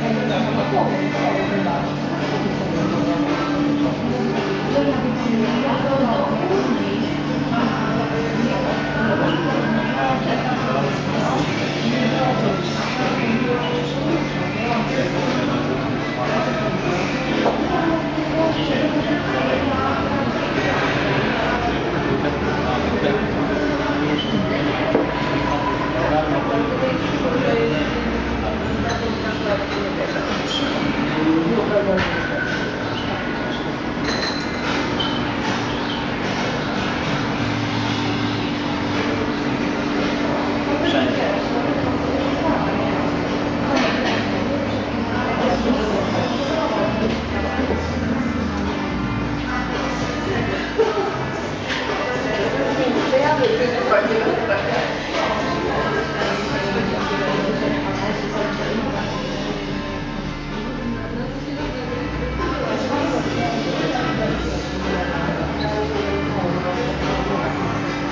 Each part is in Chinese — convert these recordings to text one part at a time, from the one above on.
不错不错，对吧？所以他们觉得，他们觉得我们有问题。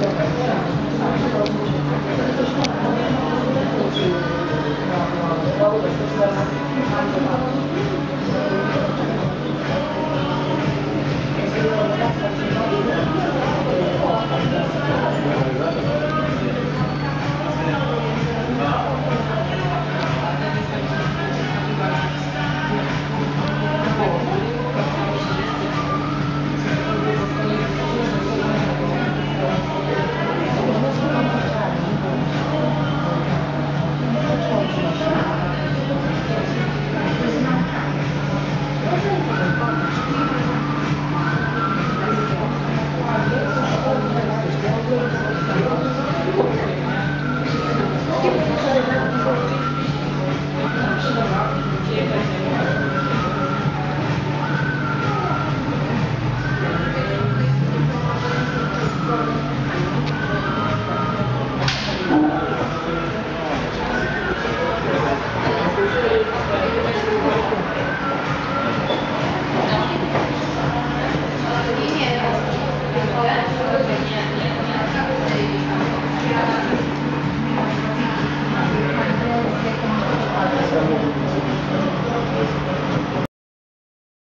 Thank you.